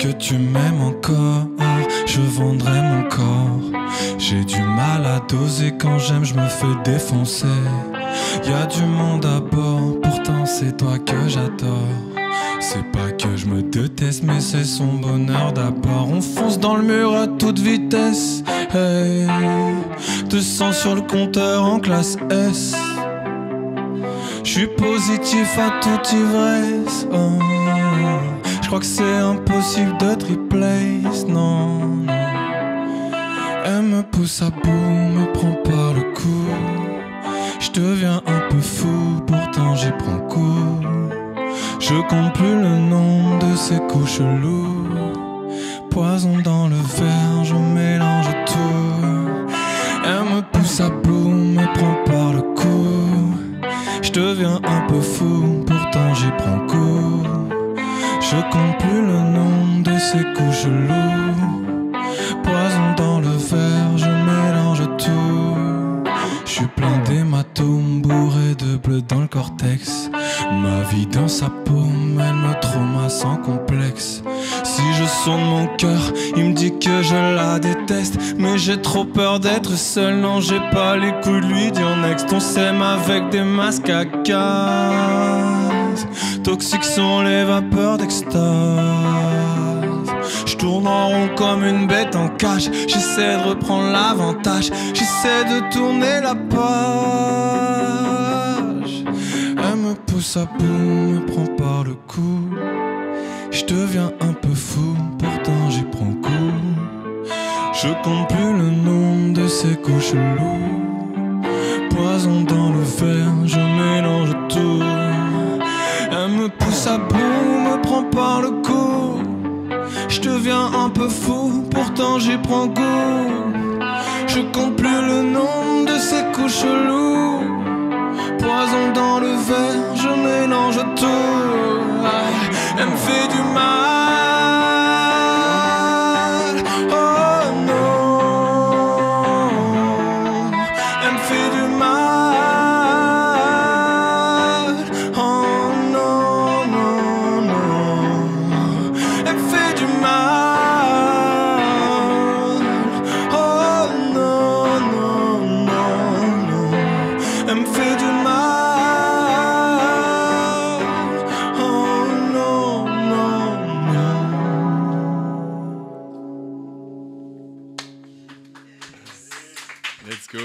que tu m'aimes encore, je vendrai mon corps. J'ai du mal à doser quand j'aime, je me fais défoncer. Y a du monde à bord, pourtant c'est toi que j'adore. C'est pas que je me déteste, mais c'est son bonheur d'abord. On fonce dans le mur à toute vitesse. Hey, 200 sur le compteur en classe S. Je suis positif à toute ivresse. Oh. Crois que c'est impossible de replace, non, non. Elle me pousse à bout, me prend par le cou. Je deviens un peu fou, pourtant j'y prends coup. Je compte plus le nom de ces coups chelous. Poison dans le verre, je mélange tout. Elle me pousse à bout, me prend par le cou. Je deviens un peu fou, pourtant j'y prends coup. Je compte plus le nom de ces coups chelous. Poison dans le verre, je mélange tout. Je suis plein d'hématomes bourré de bleu dans le cortex. Ma vie dans sa paume, elle me trauma sans complexe. Si je sonde mon cœur, il me dit que je la déteste. Mais j'ai trop peur d'être seul, non, j'ai pas les couilles de lui dire next. On s'aime avec des masques à Toxiques sont les vapeurs d'extase. Je tourne en rond comme une bête en cage. J'essaie de reprendre l'avantage. J'essaie de tourner la page. Elle me pousse à bout, me prend par le cou. Je deviens un peu fou, pourtant j'y prends coup. Je compte plus le nom de ces coups chelous. Poison dans le verre, je mélange tout. Me pousse à bout, me prend par le cou. Je deviens un peu fou, pourtant j'y prends goût. Je compte plus le nom fed your mind. Oh no, no, no, no, and fed your mind. Oh no, no, no. Let's go.